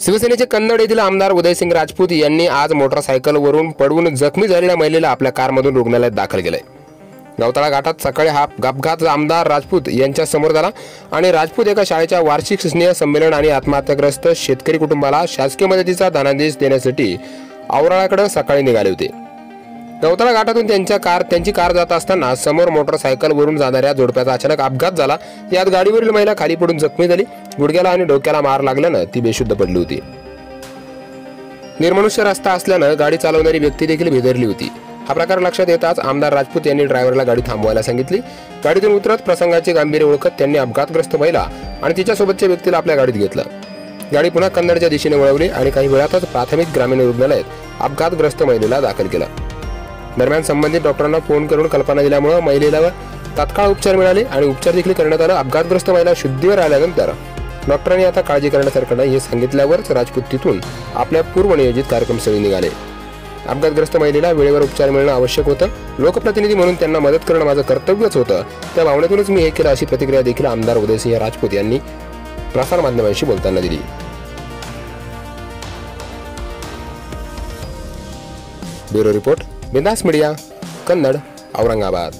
शिवसेनेचे कन्नड येथील आमदार उदयसिंग राजपूत यांनी आज मोटरसायकलवरून पडून जखमी झालेल्या महिलेला आपल्या कारमधून रुग्णालयात दाखल केलंय. गवताळा घाटात सकाळी हा अपघात आमदार राजपूत यांच्या समोर झाला आणि राजपूत एका शाळेच्या वार्षिक स्नेह संमेलन आणि आत्महत्याग्रस्त शेतकरी कुटुंबाला शासकीय मदतीचा धनादेश देण्यासाठी औराळाकडे सकाळी निघाले होते. गवताळा घाटातून त्यांच्या कार त्यांची कार जात असताना समोर मोटरसायकलवरून जाणाऱ्या जोडप्याचा अचानक अपघात झाला. यात गाडीवरील महिला खाली पडून जखमी झाली. गुडघ्याला आणि डोक्याला मार लागल्यानं ती बेशुद्ध पडली होती. निर्मनुष्य रस्ता असल्यानं गाडी चालवणारी व्यक्ती देखील भेदरली होती. हा प्रकार लक्षात येताच आमदार राजपूत यांनी ड्रायव्हरला गाडी थांबवायला सांगितली. गाडीतून उतरत प्रसंगाचे गांभीर्य ओळखत त्यांनी अपघातग्रस्त महिला आणि तिच्यासोबतच्या व्यक्तीला आपल्या गाडीत घेतलं. गाडी पुन्हा कन्नडच्या दिशेने वळवली आणि काही वेळातच प्राथमिक ग्रामीण रुग्णालयात अपघातग्रस्त महिलेला दाखल केला. दरम्यान संबंधित डॉक्टरांना फोन करून कल्पना दिल्यामुळे महिलेला तात्काळ उपचार मिळाले आणि उपचार देखील करण्यात आला. अपघातग्रस्त महिला शुद्धीवर आल्यानंतर डॉक्टरांनी आता काळजी करण्यासारखं नाही हे सांगितल्यावरच राजपूत तिथून आपल्या पूर्वनियोजित कार्यक्रमस्थळी निघाले. अपघातग्रस्त महिलेला वेळेवर उपचार मिळणं आवश्यक होतं. लोकप्रतिनिधी म्हणून त्यांना मदत करणं माझं कर्तव्यच होतं. त्या भावनेतूनच मी हे केलं अशी प्रतिक्रिया देखील आमदार उदयसिंह राजपूत यांनी प्रसारमाध्यमांशी बोलताना दिली. Bureau report. Bindaas media Kannad Aurangabad.